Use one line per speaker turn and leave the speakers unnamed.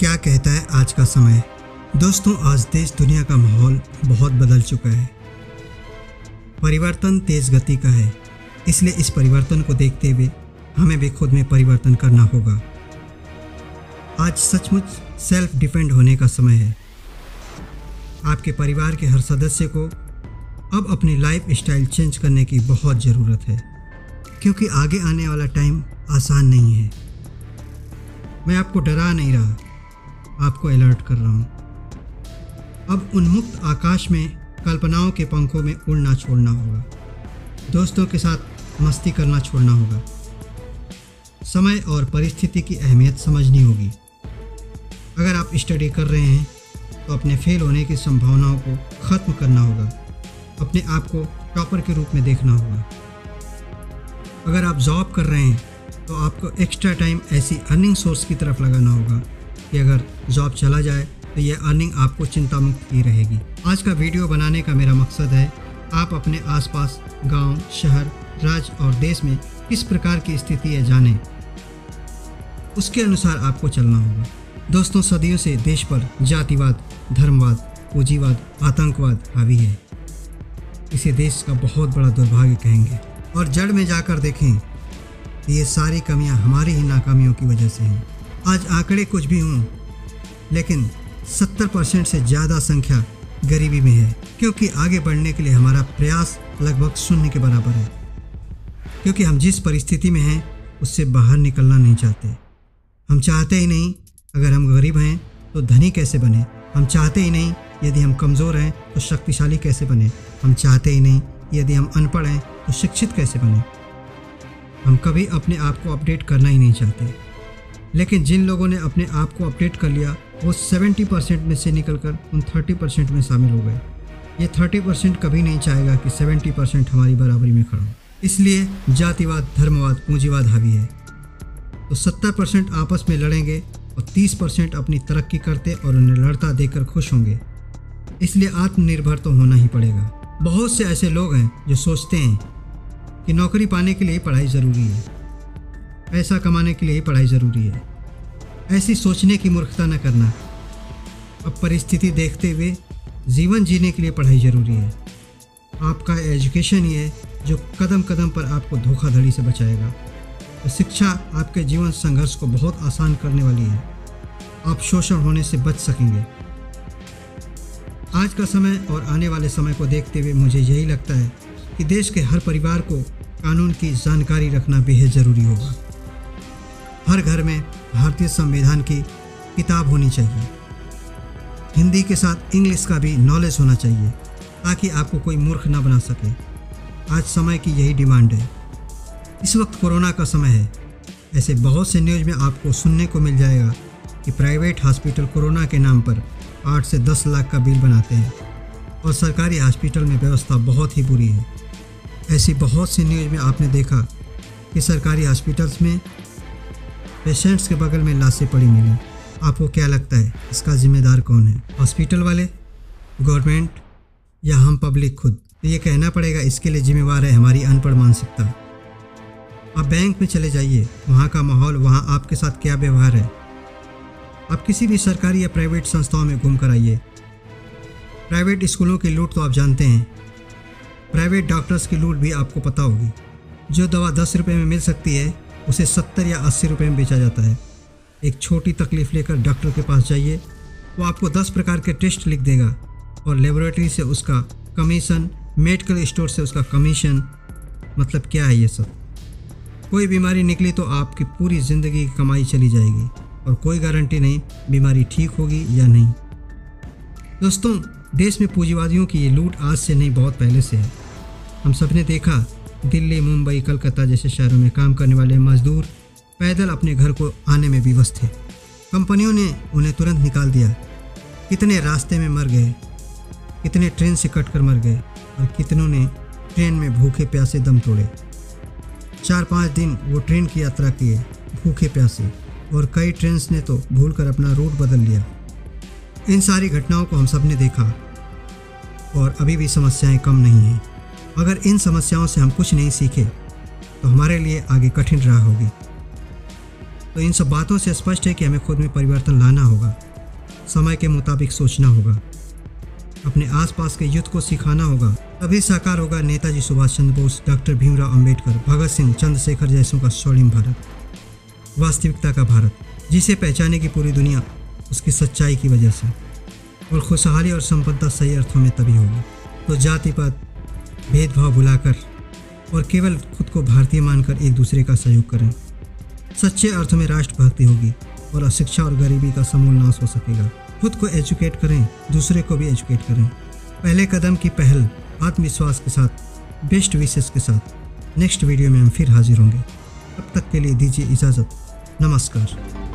क्या कहता है आज का समय? दोस्तों, आज देश दुनिया का माहौल बहुत बदल चुका है। परिवर्तन तेज गति का है। इसलिए इस परिवर्तन को देखते हुए हमें भी खुद में परिवर्तन करना होगा। आज सचमुच सेल्फ डिपेंड होने का समय है। आपके परिवार के हर सदस्य को अब अपनी लाइफ स्टाइल चेंज करने की बहुत ज़रूरत है। क्योंकि आगे आने वाला टाइम आसान नहीं है। मैं आपको डरा नहीं रहा। आपको अलर्ट कर रहा हूँ। अब उन्मुक्त आकाश में कल्पनाओं के पंखों में उड़ना छोड़ना होगा। दोस्तों के साथ मस्ती करना छोड़ना होगा। समय और परिस्थिति की अहमियत समझनी होगी। अगर आप स्टडी कर रहे हैं तो अपने फेल होने की संभावनाओं को ख़त्म करना होगा। अपने आप को टॉपर के रूप में देखना होगा। अगर आप जॉब कर रहे हैं तो आपको एक्स्ट्रा टाइम ऐसी अर्निंग सोर्स की तरफ़ लगाना होगा। कि अगर जॉब चला जाए तो ये अर्निंग आपको चिंता मुक्त ही रहेगी। आज का वीडियो बनाने का मेरा मकसद है आप अपने आसपास गाँव, शहर राज्य और देश में किस प्रकार की स्थिति है जाने। उसके अनुसार आपको चलना होगा। दोस्तों सदियों से देश पर जातिवाद धर्मवाद पूंजीवाद आतंकवाद हावी है। इसे देश का बहुत बड़ा दुर्भाग्य कहेंगे। और जड़ में जाकर देखें ये सारी कमियाँ हमारी ही नाकामियों की वजह से हैं। आज आंकड़े कुछ भी हों, लेकिन 70 परसेंट से ज़्यादा संख्या गरीबी में है, क्योंकि आगे बढ़ने के लिए हमारा प्रयास लगभग शून्य के बराबर है। क्योंकि हम जिस परिस्थिति में हैं, उससे बाहर निकलना नहीं चाहते। हम चाहते ही नहीं, अगर हम गरीब हैं तो धनी कैसे बने? हम चाहते ही नहीं, यदि हम कमज़ोर हैं तो शक्तिशाली कैसे बने? हम चाहते ही नहीं, यदि हम अनपढ़ हैं तो शिक्षित कैसे बने? हम कभी अपने आप को अपडेट करना ही नहीं चाहते। लेकिन जिन लोगों ने अपने आप को अपडेट कर लिया, वो 70 परसेंट में से निकलकर उन 30 परसेंट में शामिल हो गए। ये 30 परसेंट कभी नहीं चाहेगा कि 70 परसेंट हमारी बराबरी में खड़ा हो। इसलिए जातिवाद, धर्मवाद, पूंजीवाद हावी है। तो 70 परसेंट आपस में लड़ेंगे और 30 परसेंट अपनी तरक्की करते और उन्हें लड़ता देखकर खुश होंगे। इसलिए आत्मनिर्भर तो होना ही पड़ेगा। बहुत से ऐसे लोग हैं जो सोचते हैं कि नौकरी पाने के लिए पढ़ाई ज़रूरी है। पैसा कमाने के लिए ही पढ़ाई ज़रूरी है। ऐसी सोचने की मूर्खता न करना। अब परिस्थिति देखते हुए जीवन जीने के लिए पढ़ाई ज़रूरी है। आपका एजुकेशन ही है जो कदम कदम पर आपको धोखाधड़ी से बचाएगा। तो शिक्षा आपके जीवन संघर्ष को बहुत आसान करने वाली है। आप शोषण होने से बच सकेंगे। आज का समय और आने वाले समय को देखते हुए मुझे यही लगता है कि देश के हर परिवार को कानून की जानकारी रखना बेहद ज़रूरी होगा। हर घर में भारतीय संविधान की किताब होनी चाहिए। हिंदी के साथ इंग्लिश का भी नॉलेज होना चाहिए, ताकि आपको कोई मूर्ख ना बना सके। आज समय की यही डिमांड है। इस वक्त कोरोना का समय है। ऐसे बहुत से न्यूज़ में आपको सुनने को मिल जाएगा कि प्राइवेट हॉस्पिटल कोरोना के नाम पर आठ से दस लाख का बिल बनाते हैं। और सरकारी हॉस्पिटल में व्यवस्था बहुत ही बुरी है। ऐसी बहुत सी न्यूज़ में आपने देखा कि सरकारी हॉस्पिटल्स में पेशेंट्स के बगल में लाशें पड़ी मिली। आपको क्या लगता है, इसका जिम्मेदार कौन है? हॉस्पिटल वाले? गवर्नमेंट? या हम पब्लिक खुद? तो ये कहना पड़ेगा, इसके लिए जिम्मेवार है हमारी अनपढ़ मानसिकता। आप बैंक में चले जाइए, वहाँ का माहौल, वहाँ आपके साथ क्या व्यवहार है? आप किसी भी सरकारी या प्राइवेट संस्थाओं में घूम कर आइए। प्राइवेट स्कूलों की लूट तो आप जानते हैं। प्राइवेट डॉक्टर्स की लूट भी आपको पता होगी। जो दवा दस रुपये में मिल सकती है उसे सत्तर या अस्सी रुपये में बेचा जाता है। एक छोटी तकलीफ़ लेकर डॉक्टर के पास जाइए। वो आपको दस प्रकार के टेस्ट लिख देगा और लेबोरेटरी से उसका कमीशन मेडिकल स्टोर से उसका कमीशन मतलब क्या है ये सब? कोई बीमारी निकली तो आपकी पूरी ज़िंदगी की कमाई चली जाएगी और कोई गारंटी नहीं बीमारी ठीक होगी या नहीं। दोस्तों, देश में पूंजीवादियों की ये लूट आज से नहीं, बहुत पहले से है। हम सबने देखा दिल्ली, मुंबई, कलकत्ता जैसे शहरों में काम करने वाले मजदूर पैदल अपने घर को आने में विवश थे कंपनियों ने उन्हें तुरंत निकाल दिया। कितने रास्ते में मर गए, कितने ट्रेन से कट कर मर गए और कितनों ने ट्रेन में भूखे प्यासे दम तोड़े। चार पाँच दिन वो ट्रेन की यात्रा किए, भूखे प्यासे, और कई ट्रेन ने तो भूलकर अपना रूट बदल लिया। इन सारी घटनाओं को हम सबने देखा, और अभी भी समस्याएँ कम नहीं हैं। अगर इन समस्याओं से हम कुछ नहीं सीखे तो हमारे लिए आगे कठिन राह होगी। तो इन सब बातों से स्पष्ट है कि हमें खुद में परिवर्तन लाना होगा, समय के मुताबिक सोचना होगा, अपने आसपास के युद्ध को सिखाना होगा। तभी साकार होगा नेताजी सुभाष चंद्र बोस, डॉक्टर भीमराव अंबेडकर, भगत सिंह, चंद्रशेखर जैसों का स्वर्णिम भारत, वास्तविकता का भारत, जिसे पहचाने की पूरी दुनिया उसकी सच्चाई की वजह से। और खुशहाली और संपन्नता सही अर्थों में तभी होगी। तो जाति पात भेदभाव भुलाकर और केवल खुद को भारतीय मानकर एक दूसरे का सहयोग करें। सच्चे अर्थ में राष्ट्रभक्ति होगी और अशिक्षा और गरीबी का समूल नाश हो सकेगा। खुद को एजुकेट करें, दूसरे को भी एजुकेट करें। पहले कदम की पहल आत्मविश्वास के साथ, बेस्ट विशेष के साथ। नेक्स्ट वीडियो में हम फिर हाजिर होंगे। तब तक के लिए दीजिए इजाज़त। नमस्कार।